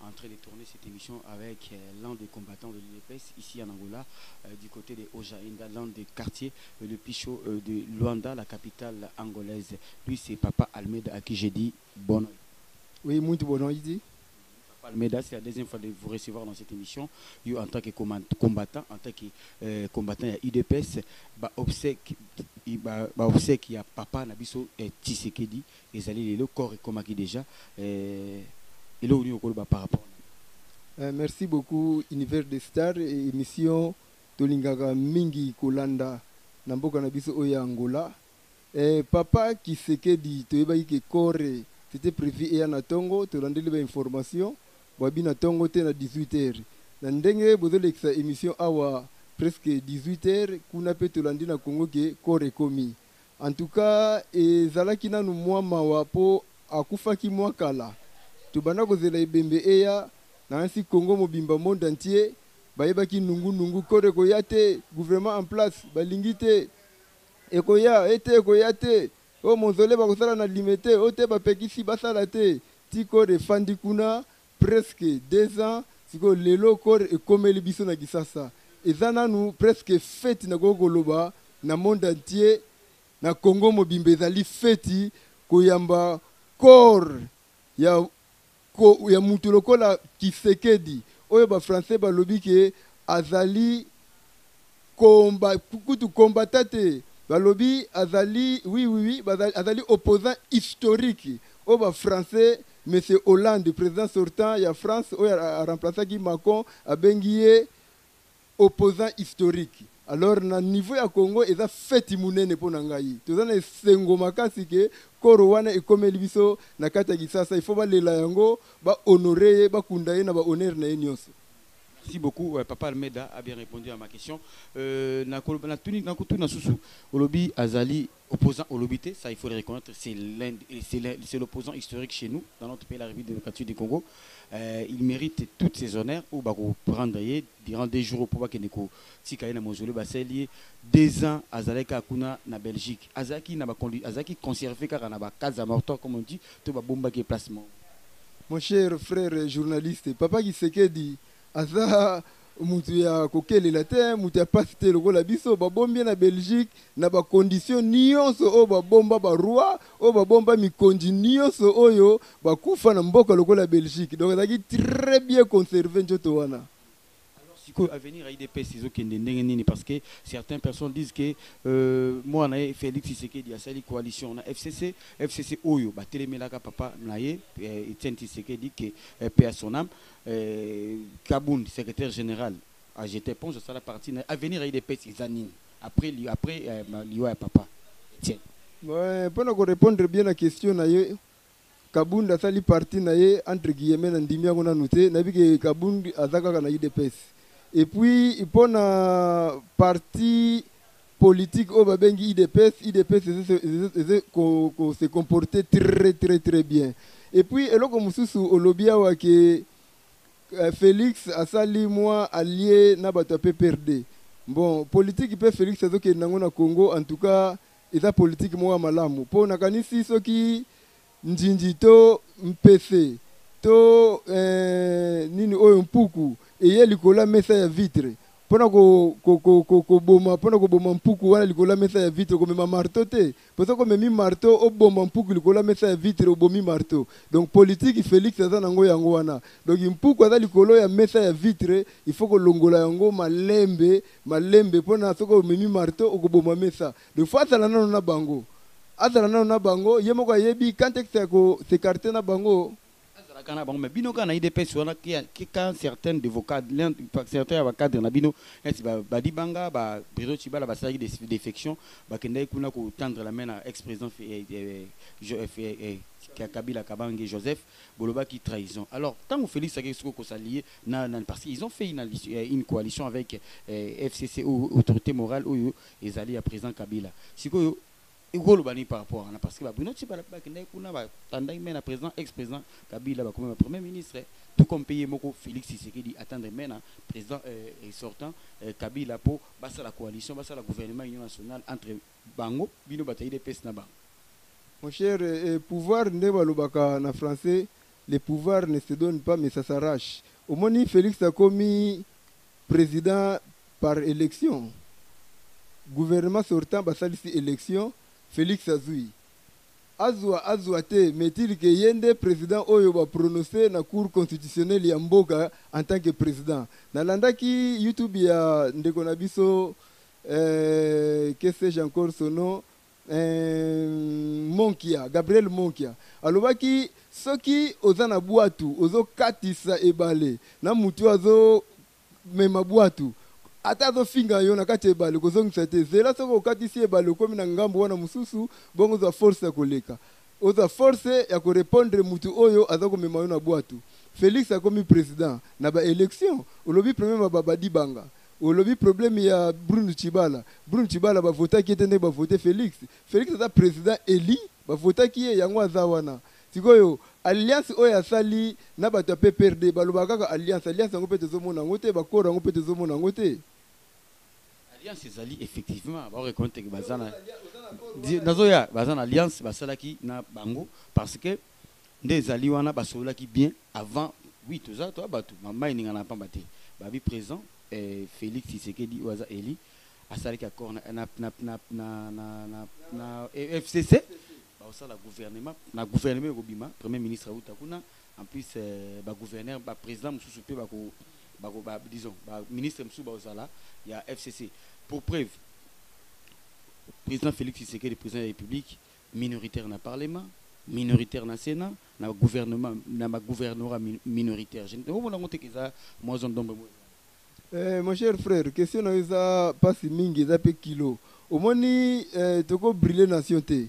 en train de tourner cette émission avec euh, l'un des combattants de l'UNEPES ici en Angola, du côté de Ojainda, l'un des quartiers de pichot de Luanda, la capitale angolaise. Lui c'est Papa Almeida à qui j'ai dit bonne. Oui, muito bonne idée. Almeida, c'est la deuxième fois de vous recevoir dans cette émission. You, en tant que combattant, en tant que euh, combattant, il y a IDPS, bah, obsèque, bah, bah, il y a papa, Nabiso, et Tissekedi, Ezali lelo corps ekomaki dejà eh, eloko nini okoloba par rapport na Eh, merci beaucoup Univers de Star e, emission tolingaka mingi kolanda na mboka na biso oyo ya Angola. Eh, papa Kisekedi toyebaki ke kore c'était prévu eya na tongo tolandeli ba information bwabi na tongo te na 18 heures na ndenge bozolekisa emission awa presque 18 heures kuna pe tolandi na Congo ke kore ekomi En tout cas ezalaki nanu mua mawa po akufaki mua kala. Tobanda kozela ebembe eya, na hansi Congo mobimba monde entier bayebaki nungu nungu code ekoya te, gouvernement en place balingi te, ekoya eh te ekoya te, oh mausolee bakosala na limete oh te bapekisi basala te, ti code efandi kuna presque deux ans sikoyo lelo corps ekomeli biso na kisasa eza nanu presque feti nakoki koloba na monde entier na congo mobimba ezali feti koyamba corps ya ko ya mutu lokola kisekedi oyo ba français balobi ke azali Combat kutu combattant te balobi azali oui oui oui bazali azali opposant historique oyo ba français monsieur Hollande president sortant ya France oyo a remplacaki Macon abengi ye opposant historique alors na niveau ya Congo eza feti munene pona ngai toza na esengo makasi ke koro wana ekomeli biso na kati ya kisasa il faut balela yango ba honore ye bakunda ye na ba honneur na ye nionso Merci beaucoup papa Almeida a bien repondu à ma question nakotuna susu olobi azali opposant olobi te ça il faut le reconnaître c'est l'un c'est l'opposant historique chez nous dans notre pays la République démocratique du Congo euh, il mérite toutes ses honneurs ou bako prendre ye durant deux jours pour bakende ko tika ye na mausolée basali ye deux ans azalaki akuna na Belgique azalaki na ba azalaki conservé kaka na ba cases à morteurs comme on dit to babombaki place moko Mon cher frère journaliste, papa kisekedi aza mutu ya kokelela te, mutu ya pasi te lokola biso, babombi ye na Belgique na ba conditions nionso oyo babomba ba rois, oyo babomba mikonji nionso oyo bakufa na mboka lokola Belgique, donc azalaki très bien conserver njoto wana. Alors sikoyo avenir ya udps ezo kende ndenge nini parce que certains personnes disent que mwana na ye Felix Tshisekedi asali coalition na FCC, FCC oyo ba telemelaka papa na ye Etienne Tshisekedi que paix à son ame, Kabund secretaire general a jete eponge asala parti na ye, avenir ya udps eza nini après après liwa ya papa Etienne? Pona ko repondre bien na question na yo, Kabund asali parti na ye entre guillemets na ndimi yango nanu te nayebi ke kabund aza kaka na udps et puis pona parti politique oyo ba bengi udps udps eza ko se comporter tres tres tres bien et puis eloko mususu olobi awa ke Felix asali mua allie na batu ya PPRD bon politique pe Felix azo kende nango na Congo en tout cas Eza politique moko ya malamu po nakanisi soki Ndjindji to Mpese to nini oyo Mpuku eye likolo ya mesa ya vitre pona koboma pona koboma Mpuku wana likolo ya mesa ya vitre okomema marteau te? Po soki omemi marteau oboma Mpuku likolo ya mesa ya vitre obomi marteau donc politique Felix aza nango yango wana donc Mpuku aza likolo ya mesa ya vitre il faut kolongola yango malembe Malembe pona soki omemi marteau okoboma mesa donc faut azala nanu na bango azala nanu na bango ye moko ayebi quand ex ya ko s'ecarter na bango. Azalaka na bango mais bino kaka na udps wana quand certaines de vos cadres certains ya ba cadres na bino neti ba badibanga ba Bruno tshibala basalaki des defections bakendaki kuna ko tendre la main na ex president kabila kabange Joseph Bolobaki trahison alors tango Felix akei sikoyo ko s'allier na nani parce qu'ils ont fait une alliance une coalition avec FCC ou autorite morale oyo ezali ya president Kabila sikoyo okoki oloba nini par rapport wana parce que ba Bruno Tshibala bakendaki kuna ba tandaki main na president ex president Kabila bakomi ba premier ministre tout comme mpe ye moko Felix Tshisekedi atendre main na president sortant Kabila mpo basala coalition basala gouvernement union nationale entre bango bino batu ya udps na bango. Mon cher pouvoir nde balobaka na français le pouvoir ne se donne pas mais ça s'arrache omoni Felix akomi president par election gouvernement sortant basalisi election Felix azui azua azua te mais tile que ye nde president oyo ba prononcer na cour constitutionnelle ya mboka en tant que president nalandaki youtube ya ndeko na biso Eeh que fais-je encore son nom eeh Monkia Gabriel Monkia alobaki soki oza na bwatu ozo katisa ebale na mutu azo mema bwatu ata azo finga yo na kati ya ebale kozongisa te zela soki okatisi ebale okomi na ngambu wana mususu bongo ozwa force ya koleka ozwa force ya ko repondre mutu oyo aza komema yo na bwatu Felix akomi president na ba elections olobi premier mababa dibanga Olobi problème ya Bruno Tshibala, Bruno Tshibala ba votaki ye te ndenge ba vote Felix, Felix aza president elu ba votaki ye yango aza wana, sikoyo alliance oyo asali na batu ya PPRD balobaka kaka alliance, alliance yango pe tozo mona yango te, ba accord yango pe tozo mona yango te. Alliance ezali effectivement ba reconnaitre que baza na, nazo ya, baza na alliance basalaki na bango parce que Nde ezali wana basololaki bien avant oui toza toza batu ma mai ningana pamba te babi present eh, Felix Tshisekedi oyo aza elu asalaki accord na na na na na na na na FCC bakosala gouvernement na gouvernement ekobima premier ministre awuta kuna en plus eh, ba gouverneur ba president mosusu mpe bako bako ba, disons ba ministre mosusu bakozala ya FCC pour preuve président Félix Tshisekedi président ya République minoritaire na parlement, minoritaire na senat, na ba gouvernement, na ba gouvernorat minoritaire. Je ne omona ngo te que eza moison d'ombre boye? Eh, mon cher frère, question na yo eza pasi mingi, eza pe kilo. Omoni eh, toko brûler nation te.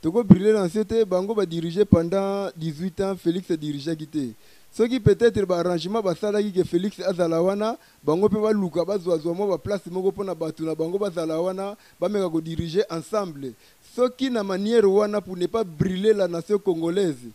Toko brûler nation te, bango ba diriger pendant 18 ans, Felix a dirigeaki te. Soki peut-être ba arrangement basalaki ke Felix azala wana, bango pe baluka bazwa zwa mwa ba place moko pona batu na bango bazala wana, bameka ko diriger ensemble. Soki na maniere wana pour ne pas bruler la nation congolaise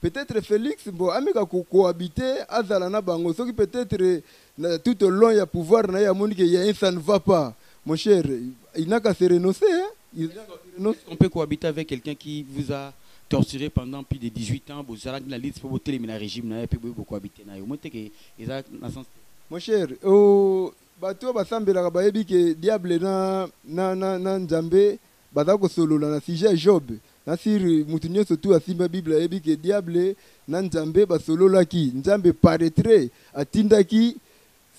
peut etre Felix bon ameka ko cohabiter azala na bango soki peut etre na tout au long ya pouvoir na ye amoni que il ya un ça ne va pas mon cher il n'a qu'à se renoncer hein il n'a qu'à se renoncer. Est-ce qu'on peut cohabiter avec quelqu'un qui vous a torture pendant plus de 18 ans bozalaki na lutte po botelemela regime na ye pe boye bo cohabiter na ye omoni te que eza na sens te? Mon cher oh. Bato oyo basambelaka bayebi que diable na na na na nzambe baza kosolola na sujet ya job na sur mutu nionso tout asimba bible ayebi que diable na nzambe basololaki nzambe paretre atindaki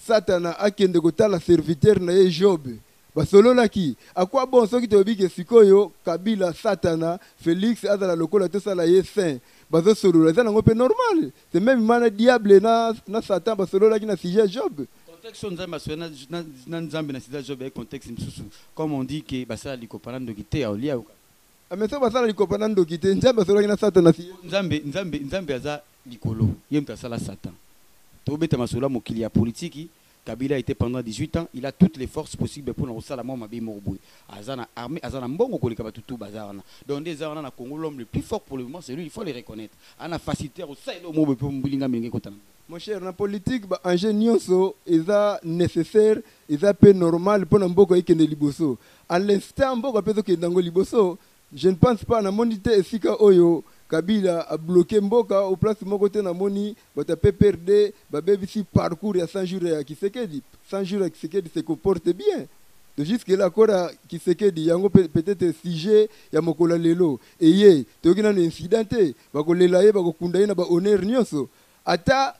satana akende kotala serviteur na ye job basololaki a quoi bon soki toyebi que sikoyo kabila satana felix azala lokola tosala ye saint bazosolola eza nango pe normale C'est meme mana diable na na satan ba sololaki na sujet ya job. Contexte oyo nzambe asololi na na nzambe na sujet ya job ezali contexte misusu comme on dit que basala likopa na ndoki te ya olia yoka. Ah mais soki basala likopa na ndoki te nzambe asololaki na satan na sujet. Nzambe nzambe nzambe aza likolo ye mutu asala satan. Tobeta masolo ya mokili ya politiki Kabila etait pendant 18 ans il a toutes les forces possibles pona kosala mwa mabe moko boye aza na armee aza na mbongo koleka batu tout baza wana donc nde eza wana na Congo l'homme le plus fort pour le moment c'est lui il faut le reconnaitre aza na facilite ya kosala eloko moko boye po mbilinga mbilinga ekota na Mon cher, na politique ba enjeux nionso eza necessaire, eza pe normal pona mboka ekende liboso. A l'instant mboka pe ezokende yango liboso, Je ne pense pas, namoni te esika oyo Kabila a bloquer mboka ou place moko te namoni batu ya PPRD babebisi parcours ya 100 jours ya Kisekedi. 100 jours ya Kisekedi se comporte bien to jusque là kora Kisekedi yango pe peut etre sujet ya mokolo ya lelo eye toyoki nanu incident te. Bakolela ye bakokunda ye na ba honneur nionso ata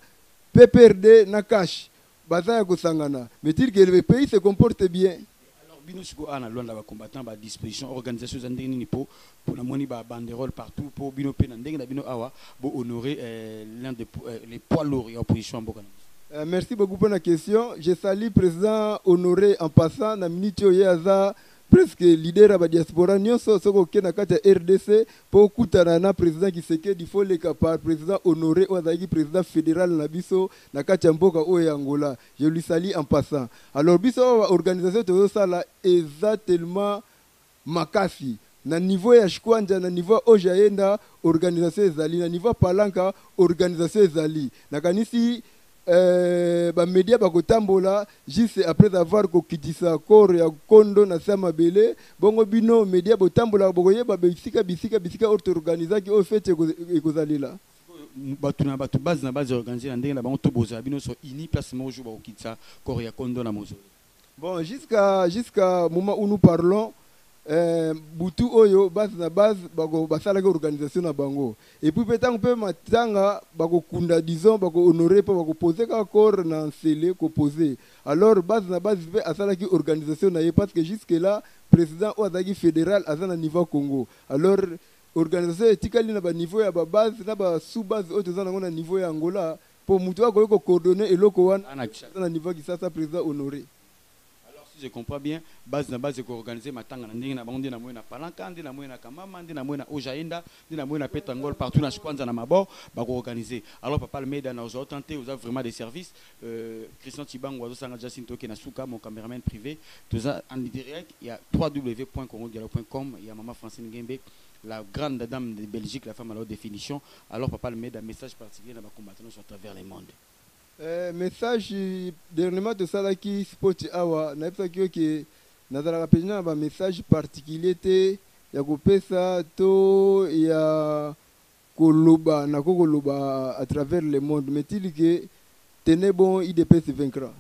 PPRD na cash Baza ya kosangana mais dire que le pays se comporte bien. Mais alors bino sikoyo awa na Luanda ba combattants ba disposition organisation eza ndenge nini po po na moni ba banderoles partout po bino pe na ndenge na bino awa bo honorer l'un des les poids lourds ya opposition ya mboka na biso. Merci beaucoup pona question je salue president honore en passant na minute oyo ye aza presque leader ya ba diaspora nionso soki oke na kati ya rdc Po okutana na president kisekedi faut oleka par president honore oyo azalaki president federal na biso na kati ya mboka oyo ya angola je lui salut en passant alors biso awa ba organisation tozo sala eza tellement makasi na niveau ya shkwanja na niveau ya ojaenda organisation ezali na niveau ya palanka organisation ezali na kanisi Eeh ba media bakotambola juste après avoir kokitisa corps ya kondo na se ya mabele bongo bino media botambolaka bokoyeba bisika bisika bisika oyo t'organisaki oyo feti ekozalela. Sikoyo batu na batu base na base organiser na ndenge na bango to bozala bino nionso unis place moko jour bakokitisa corps ya kondo na mausolee? Bon jusqu'à jusqu'à moment où nous parlons eh, butu oyo base na base bako basalaki organisation na bango et puis pe tango pe matanga bako kunda disons bako honorer pe bako poser ka corps na nsele ko poser alors base na base pe asalaki organisation na ye parce que jusque là président oyo azalaki fédéral aza na niveau Congo alors organisation etikali na ba niveau ya ba base na ba sous base oyo toza nango na niveau ya Angola Po mutu oyo akoki ko coordonner eloko wana Aza na Kinshasa. aza na niveau ya kisasa president Honore. Alors si je comprends bien, base na base eko organiser matanga na ndenge na bango nde na moni na Palanca, nde na moni na Kamama, nde na moni na Ojaenda, nde na moni na Petangol partout na Shkwanza na Mabor bako organiser. Alors papa Almeida na ozua yo temps te oza vraiment de service, euh Christian Tshibangu azo sala nga Justin toke na suka mon cameraman prive toza en direct ya www.congodialogue.com ya maman Francine Ngembe la grande dame de Belgique la femme à la haute definition. Alors papa Almeida message particulier na ba combattants nionso à travers le monde. Eh message dernièrement tosalaki spot awa nayebisaki yo ke nazalaka mpenza na ba message particulier te ya kopesa to ya koloba nakoki koloba à travers le monde mais tili ke tenez bon udps vaincra.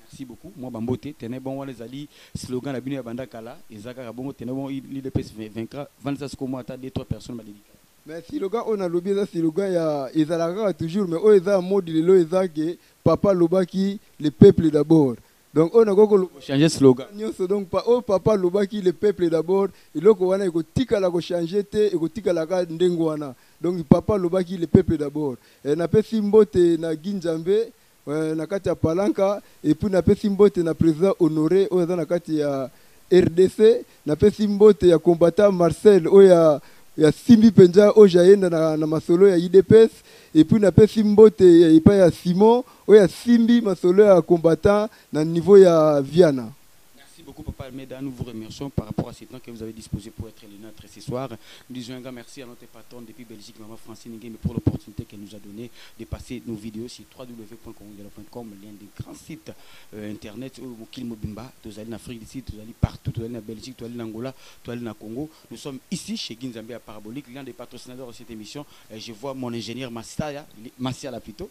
Merci beaucoup mwa ba mbote. Tenez bon wana ezali slogan na bino ya banda kala eza kaka bongo tenez bon udps vaincra vandisa sikoyo mwa ata deux trois personnes ba dedicaces. Mais silogan oyo nalobi eza silogan ya ezalaka kaka toujours mais oyo eza ya mode lelo eza ke papa alobaki le peuple d'abord donc oyo nakoki koloba changer slogan nionso donc pa oyo papa alobaki le peuple d'abord eloko wana ekotikala ko changer te ekotikala kaka ndenge wana donc papa alobaki le peuple d'abord eh, napesi mbote na Guy Njambe Eh, na kati ya palanka epuis napesi mbote na president honore oyo aza na kati ya rdc napesi mbote ya combattant marcel oyo ya, ya simbi mpenza oyo jayenda na, na masolo ya idps epuis napesi mbote ya epai ya simon oyo asimbi masolo ya combattant na niveau ya viana beaucoup, Papa Almeda, Nous vous remercions par rapport à ce temps que vous avez disposé pour être les nôtres ce soir. Nous disons un grand merci à notre patron depuis Belgique, Maman Francine Nguyen, pour l'opportunité qu'elle nous a donnée de passer nos vidéos sur www.congolais.com, l'un des grands sites euh, internet au euh, Kilmobimba, tous allés en Afrique d'ici, tous partout, tous allés en Belgique, tous allés en Angola, tous allés en Congo. Nous sommes ici chez à Parabolique, l'un des patrocinateurs de cette émission. Euh, je vois mon ingénieur Massia, plutôt,